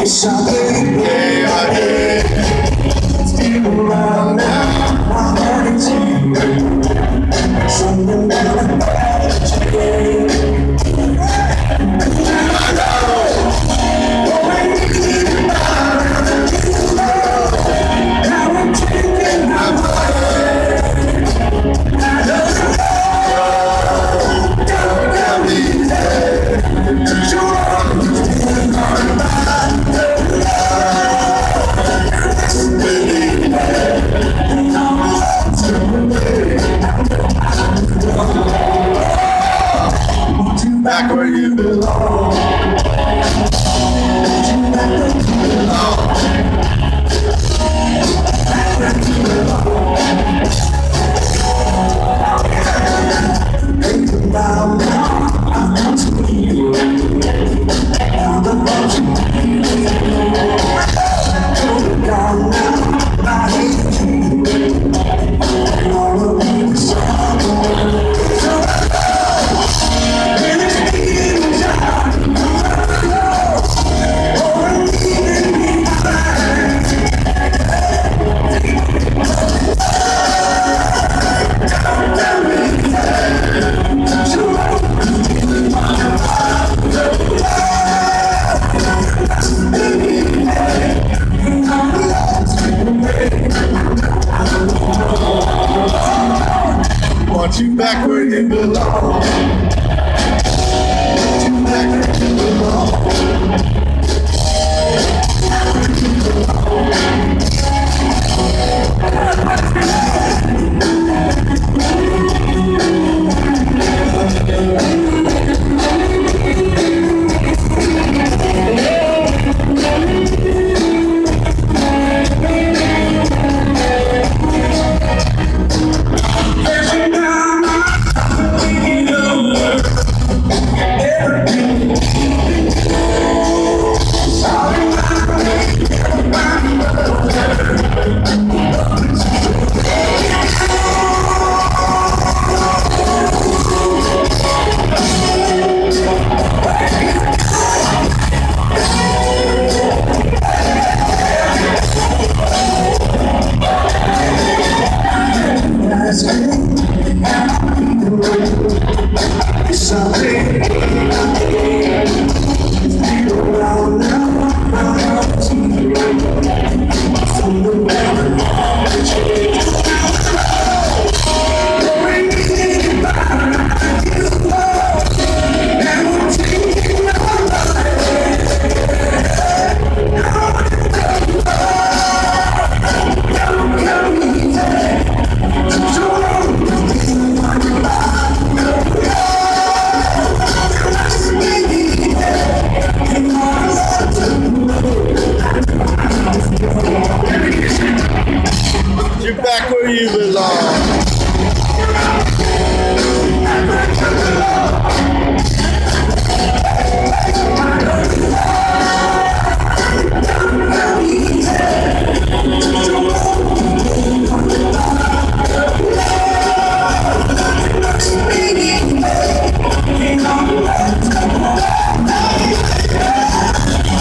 It's baby. back where you belong. Put you back where you belong. Put you back where you belong. Put you back where you belong.